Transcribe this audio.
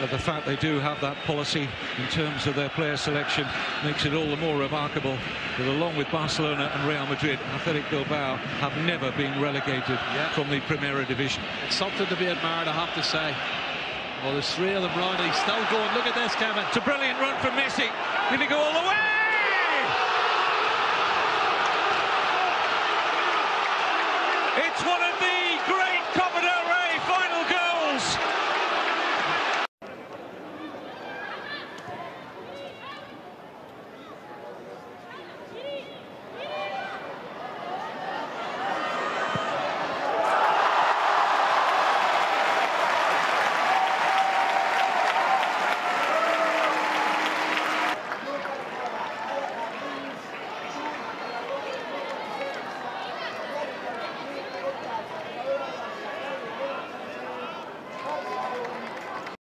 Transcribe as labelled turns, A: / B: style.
A: the fact they do have that policy in terms of their player selection makes it all the more remarkable that along with Barcelona and Real Madrid, Athletic Bilbao have never been relegated from the Primera Division.
B: It's something to be admired, I have to say. Well, there's three of them right, he's still going. Look at this, Kevin.
A: It's a brilliant run from Messi. Did he go all the way? It's one of